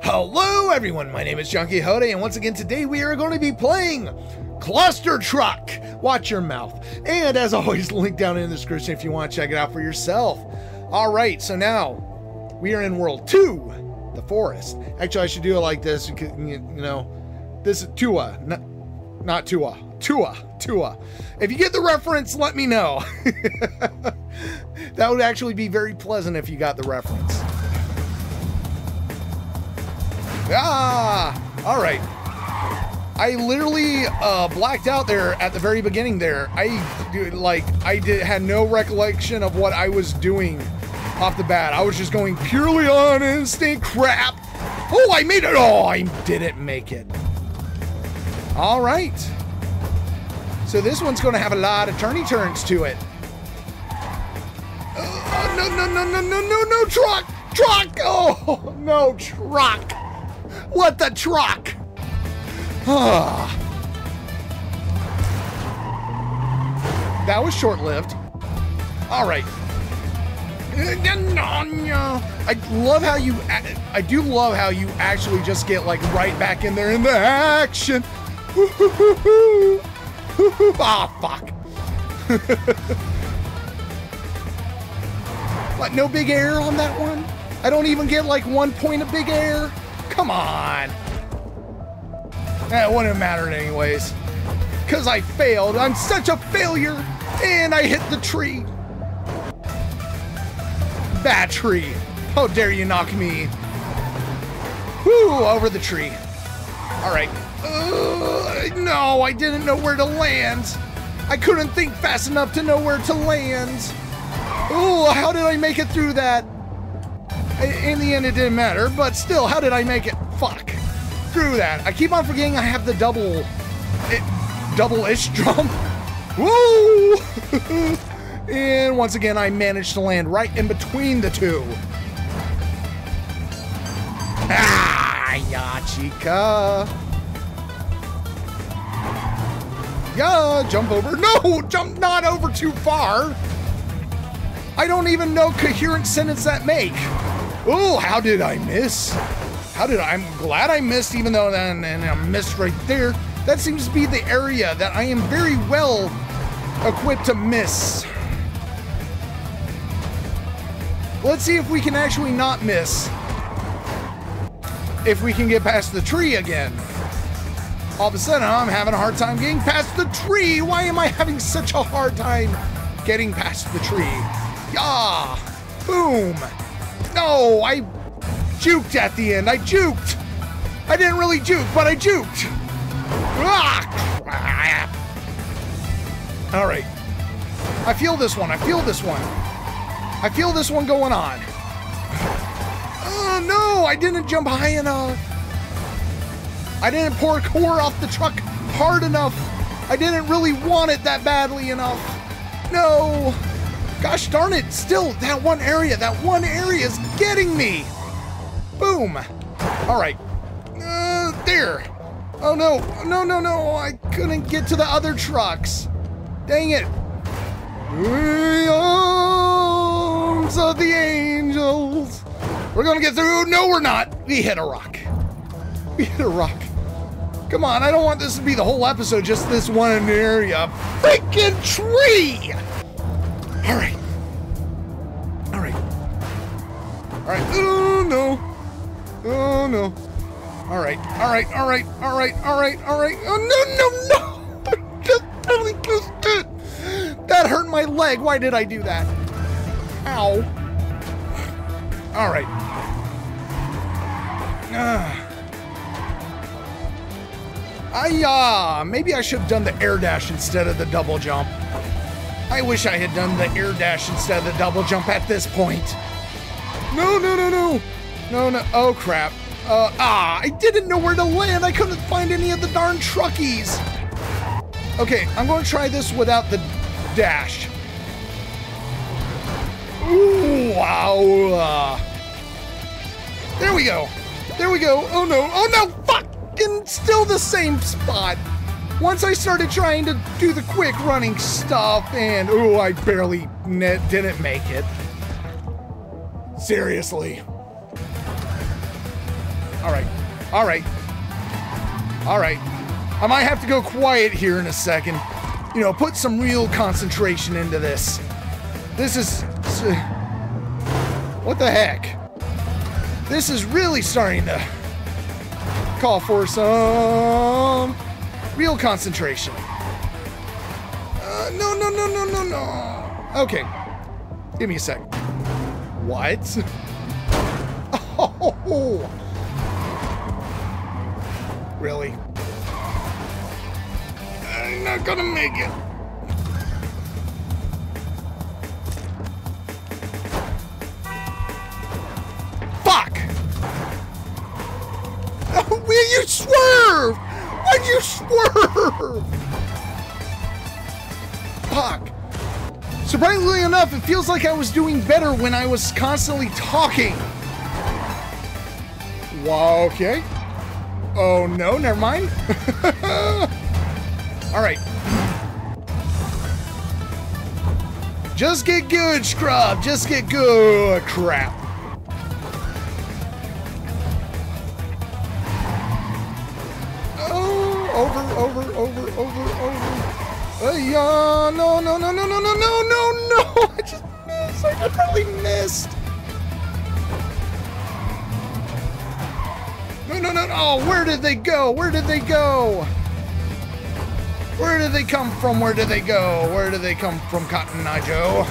Hello everyone, my name is John Quixote, and once again today we are going to be playing Cluster Truck. Watch your mouth. And as always, link down in the description if you want to check it out for yourself. Alright, so now we are in World 2, the forest. Actually, I should do it like this, you know, this is Tua, not, not Tua. Tua, Tua. If you get the reference, let me know. that would actually be very pleasant if you got the reference. Ah! All right. I literally uh, blacked out there at the very beginning there. I like I did had no recollection of what I was doing off the bat. I was just going purely on instinct crap. Oh, I made it. Oh, I didn't make it. All right. So this one's going to have a lot of turny turns to it. Uh, no, no, no, no, no, no, no, truck, truck. Oh, no, truck. What the truck? that was short-lived. All right. I love how you. I do love how you actually just get like right back in there in the action. Ah, fuck. what? No big air on that one? I don't even get like one point of big air. Come on. That eh, wouldn't matter anyways. Because I failed. I'm such a failure. And I hit the tree. Bad tree. How dare you knock me. Whoo, over the tree. All right. Uh, no, I didn't know where to land. I couldn't think fast enough to know where to land. Oh, how did I make it through that? In the end, it didn't matter, but still, how did I make it? Fuck. Screw that. I keep on forgetting I have the double... double-ish jump. Woo! and once again, I managed to land right in between the two. Ah, ya chica. Yeah, jump over. No, jump not over too far. I don't even know coherent sentence that make. Oh, how did I miss? How did I? I'm glad I missed, even though then and I missed right there. That seems to be the area that I am very well equipped to miss. Let's see if we can actually not miss. If we can get past the tree again. All of a sudden, I'm having a hard time getting past the tree. Why am I having such a hard time getting past the tree? Yah! Boom! No, I juked at the end. I juked. I didn't really juke, but I juked. Ah, All right. I feel this one. I feel this one. I feel this one going on. Oh, no, I didn't jump high enough. I didn't parkour off the truck hard enough. I didn't really want it that badly enough. No. Gosh darn it, still, that one area, that one area is getting me. Boom. All right. Uh, there. Oh, no. No, no, no. I couldn't get to the other trucks. Dang it. arms of the angels. We're to get through. No, we're not. We hit a rock. We hit a rock. Come on, I don't want this to be the whole episode, just this one area. Freaking tree! All right. All right. All right. Oh, no. Oh, no. All right. All right. All right. All right. All right. All right. Oh, no, no, no. just really just did. That hurt my leg. Why did I do that? Ow. All right. Ah. I, uh, maybe I should have done the air dash instead of the double jump. I wish I had done the air dash instead of the double jump at this point. No, no, no, no. No, no. Oh, crap. Uh, ah, I didn't know where to land. I couldn't find any of the darn truckies. Okay, I'm going to try this without the dash. Ooh, wow. There we go. There we go. Oh, no. Oh, no. Fucking still the same spot. Once I started trying to do the quick running stuff, and oh, I barely didn't make it. Seriously. All right. All right. All right. I might have to go quiet here in a second. You know, put some real concentration into this. This is. What the heck? This is really starting to call for some real concentration. Uh, no, no, no, no, no, no. Okay. Give me a sec. What? Oh! Really? I'm not gonna make it. You swerve? Surprisingly enough, it feels like I was doing better when I was constantly talking. Wow, okay. Oh no, never mind. All right. Just get good, scrub. Just get good. Crap. Uh, no, no, no, no, no, no, no, no, no. I just missed. I just missed. No, no, no, no. Oh, where did they go? Where did they go? Where did they come from? Where did they go? Where did they come from, Cotton Eye Joe?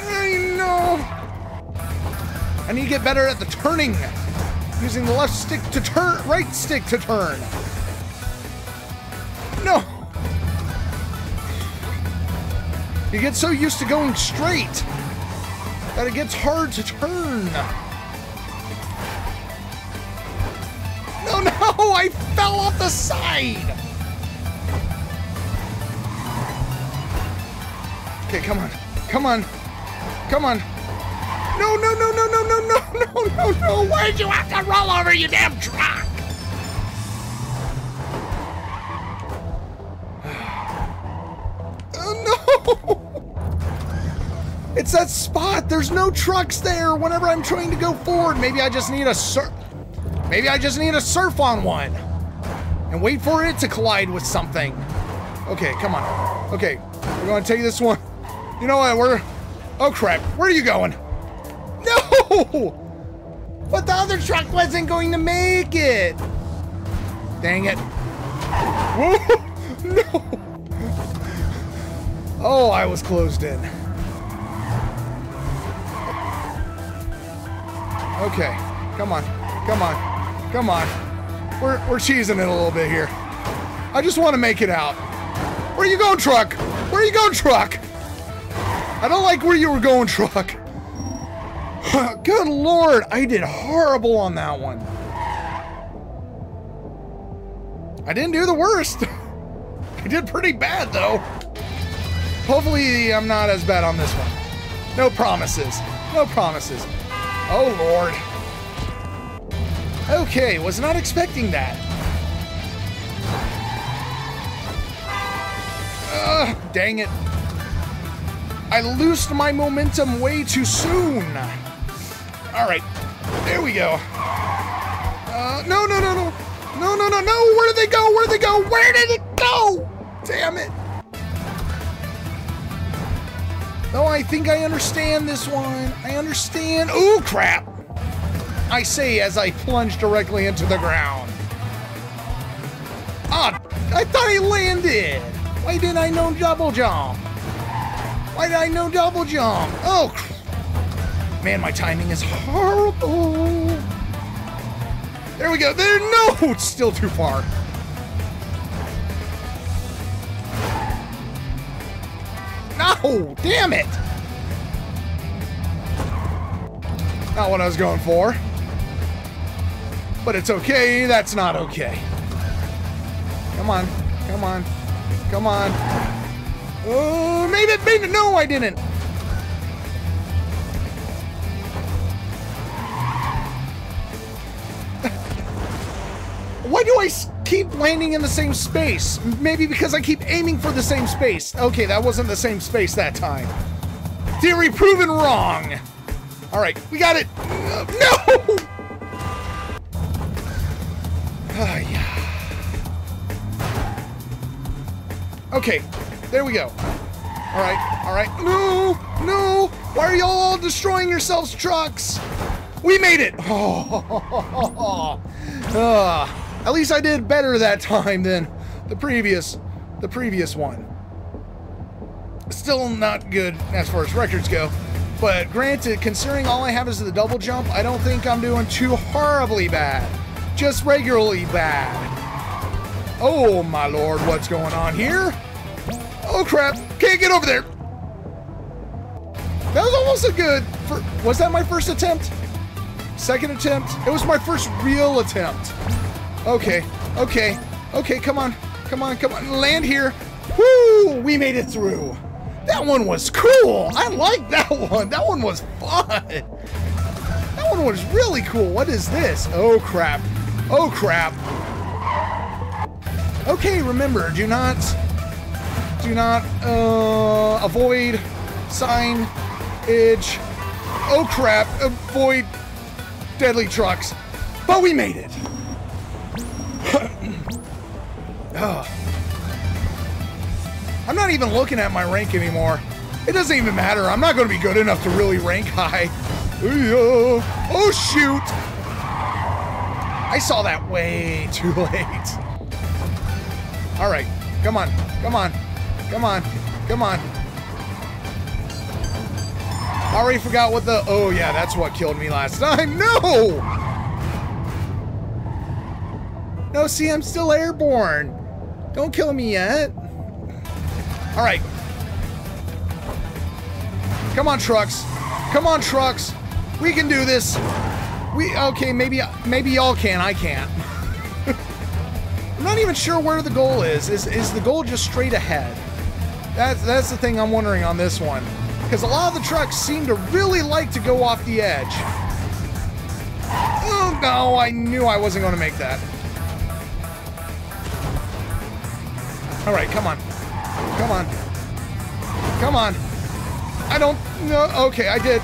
I know. I need to get better at the turning. Using the left stick to turn, right stick to turn. You get so used to going straight that it gets hard to turn. No, no, I fell off the side. Okay, come on. Come on. Come on. No, no, no, no, no, no, no, no, no, no. Why'd you have to roll over, you damn truck? Oh, no. It's that spot. There's no trucks there whenever I'm trying to go forward. Maybe I just need a surf. Maybe I just need a surf on one and wait for it to collide with something. Okay, come on. Okay, we're going to take this one. You know what? We're. Oh crap! Where are you going? No! But the other truck wasn't going to make it. Dang it! Whoa! No! Oh, I was closed in. Okay, come on, come on, come on. We're we're cheesing it a little bit here. I just want to make it out. Where you going, truck? Where you going, truck? I don't like where you were going, truck. Good lord, I did horrible on that one. I didn't do the worst. I did pretty bad, though. Hopefully, I'm not as bad on this one. No promises. No promises. Oh, lord. Okay, was not expecting that. Ugh, dang it. I loosed my momentum way too soon. All right, there we go. Uh, no, no, no, no. No, no, no, no. Where did they go? Where did they go? Where did it go? Damn it. No, I think I understand this one. I understand. Oh, crap. I say as I plunge directly into the ground. Ah, I thought I landed. Why didn't I know double jump? Why did I know double jump? Oh, man, my timing is horrible. There we go. There, no, it's still too far. No, damn it. Not what I was going for. But it's okay, that's not okay. Come on, come on, come on. Oh, made it, made it. No, I didn't. Keep landing in the same space? Maybe because I keep aiming for the same space. Okay, that wasn't the same space that time. Theory proven wrong. All right, we got it. No! Ah, yeah. Okay, there we go. All right, all right. No, no. Why are y'all all destroying yourselves, trucks? We made it. Oh, uh, at least I did better that time than the previous, the previous one. Still not good as far as records go. But granted, considering all I have is the double jump, I don't think I'm doing too horribly bad. Just regularly bad. Oh my lord, what's going on here? Oh crap, can't get over there. That was almost a good, was that my first attempt? Second attempt? It was my first real attempt. Okay, okay, okay, come on, come on, come on, land here. Woo, we made it through. That one was cool. I like that one. That one was fun. That one was really cool. What is this? Oh crap. Oh crap. Okay, remember, do not do not uh, avoid sign edge. Oh crap, avoid deadly trucks. But we made it. I'm not even looking at my rank anymore. It doesn't even matter. I'm not going to be good enough to really rank high. Oh, shoot. I saw that way too late. All right. Come on. Come on. Come on. Come on. I Already forgot what the... Oh, yeah, that's what killed me last time. No! No, see, I'm still airborne. Don't kill me yet. All right. Come on, trucks. Come on, trucks. We can do this. We okay? Maybe maybe y'all can. I can't. I'm not even sure where the goal is. Is is the goal just straight ahead? That's that's the thing I'm wondering on this one, because a lot of the trucks seem to really like to go off the edge. Oh no! I knew I wasn't going to make that. All right, come on. Come on. Come on. I don't know. Okay, I did.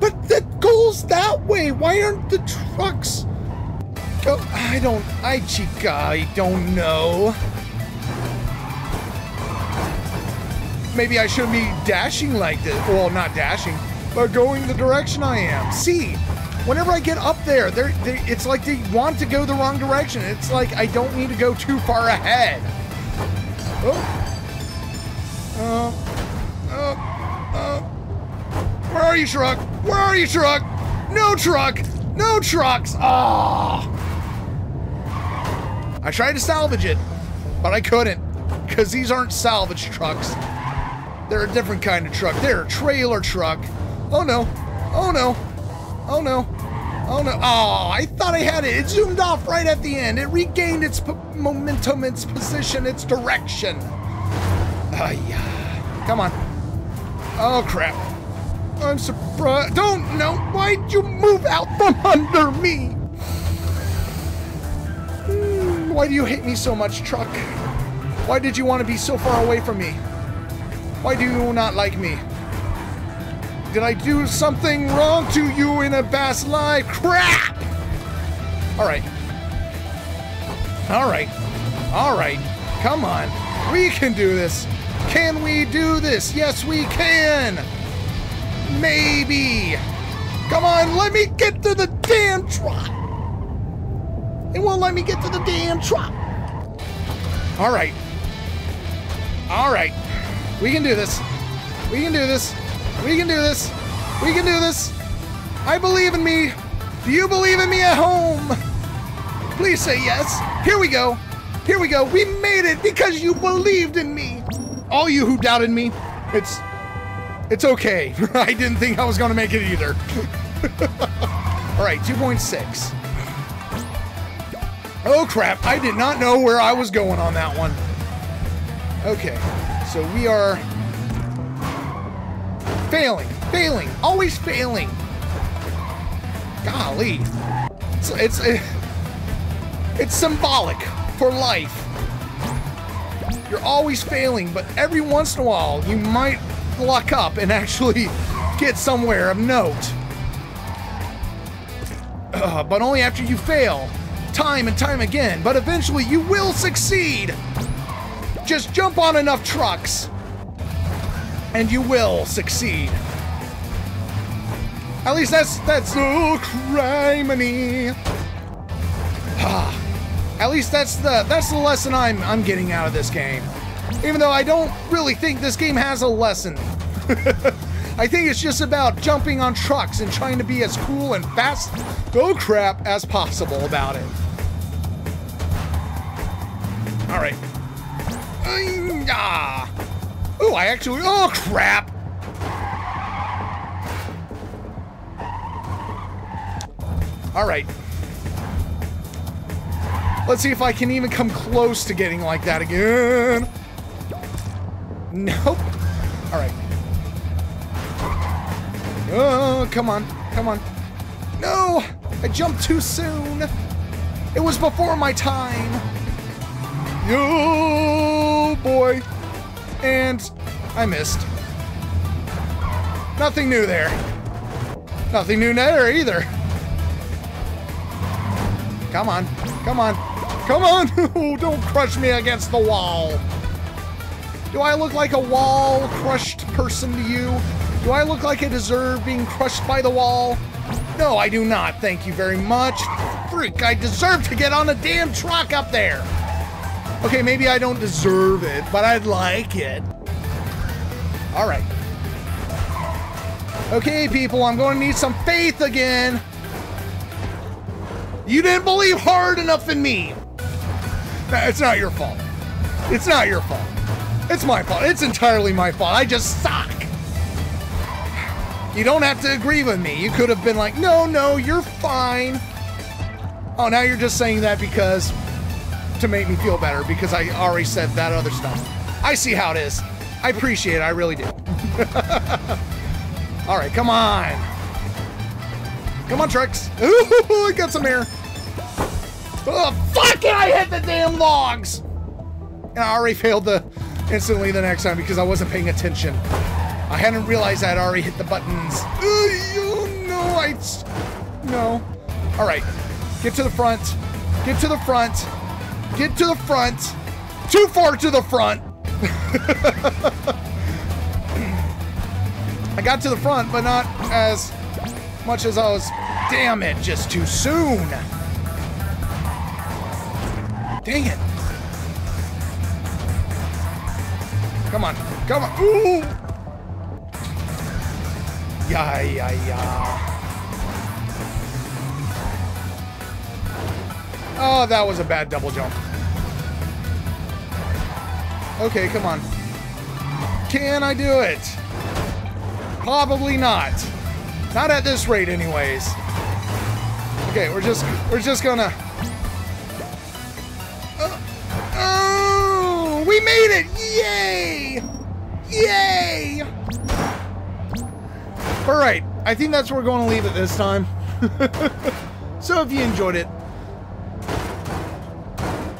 But the goal's that way. Why aren't the trucks? Go. I don't. I chica. I don't know. Maybe I shouldn't be dashing like this. Well, not dashing, but going the direction I am. See, whenever I get up there, they're, they it's like they want to go the wrong direction. It's like I don't need to go too far ahead. Oh. Uh, uh, uh. Where are you, truck? Where are you, truck? No truck! No trucks! Ah! I tried to salvage it, but I couldn't. Because these aren't salvage trucks. They're a different kind of truck. They're a trailer truck. Oh no. Oh no. Oh no. Oh no. Oh, I thought I had it. It zoomed off right at the end. It regained its momentum, its position, its direction. Ah, yeah. Come on. Oh, crap. I'm surprised. Don't know. Why'd you move out from under me? Hmm, why do you hate me so much, truck? Why did you want to be so far away from me? Why do you not like me? Did I do something wrong to you in a past life? Crap! Alright. Alright. Alright. Come on. We can do this. Can we do this? Yes, we can! Maybe! Come on, let me get to the damn truck! It won't let me get to the damn truck! Alright. Alright. We can do this. We can do this. We can do this. We can do this. I believe in me. Do you believe in me at home? Please say yes. Here we go. Here we go. We made it because you believed in me all you who doubted me, it's it's okay. I didn't think I was going to make it either. all right, 2.6. Oh crap, I did not know where I was going on that one. Okay, so we are failing, failing, always failing. Golly. It's, it's, it's symbolic for life. You're always failing, but every once in a while, you might luck up and actually get somewhere of note. Uh, but only after you fail, time and time again. But eventually you will succeed. Just jump on enough trucks, and you will succeed. At least that's that's so criminy. Ah, at least that's the that's the lesson I'm I'm getting out of this game. Even though I don't really think this game has a lesson. I think it's just about jumping on trucks and trying to be as cool and fast, go crap, as possible about it. All right. Ah. Oh, I actually, oh crap. All right. Let's see if I can even come close to getting like that again. Nope. All right. Oh, come on. Come on. No! I jumped too soon. It was before my time. Oh, boy. And I missed. Nothing new there. Nothing new there either. Come on. Come on. Come on! Don't crush me against the wall. Do I look like a wall crushed person to you? Do I look like I deserve being crushed by the wall? No, I do not. Thank you very much. Freak, I deserve to get on a damn truck up there. Okay, maybe I don't deserve it, but I'd like it. All right. Okay, people, I'm going to need some faith again. You didn't believe hard enough in me. It's not your fault. It's not your fault. It's my fault. It's entirely my fault. I just suck. You don't have to agree with me. You could have been like, no, no, you're fine. Oh, now you're just saying that because to make me feel better because I already said that other stuff. I see how it is. I appreciate it. I really do. All right, come on. Come on, Trex. Ooh, I got some air. Oh, fuck it! I hit the damn logs! And I already failed the instantly the next time because I wasn't paying attention. I hadn't realized I'd already hit the buttons. Oh, no, I... No. All right. Get to the front. Get to the front. Get to the front. Too far to the front. I got to the front, but not as much as I was... Damn it, just too soon. Dang it. Come on. Come on. Ooh. Yeah, yeah, yeah. Oh, that was a bad double jump. Okay, come on. Can I do it? Probably not. Not at this rate anyways. Okay, we're just we're just gonna uh, Oh We made it! Yay! Yay! All right, I think that's where we're going to leave it this time. so if you enjoyed it,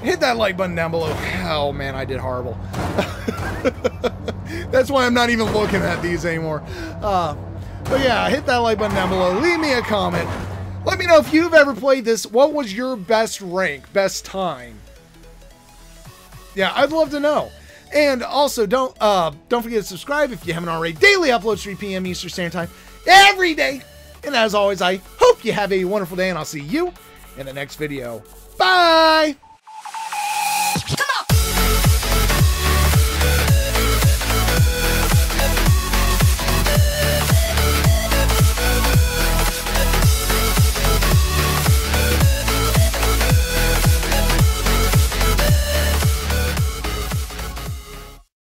hit that like button down below. Oh man, I did horrible. that's why I'm not even looking at these anymore. Uh, but yeah, hit that like button down below. Leave me a comment. Let me know if you've ever played this. What was your best rank, best time? Yeah, I'd love to know. And also, don't uh, don't forget to subscribe if you haven't already. Daily uploads 3 p.m. Eastern Standard Time every day. And as always, I hope you have a wonderful day, and I'll see you in the next video. Bye!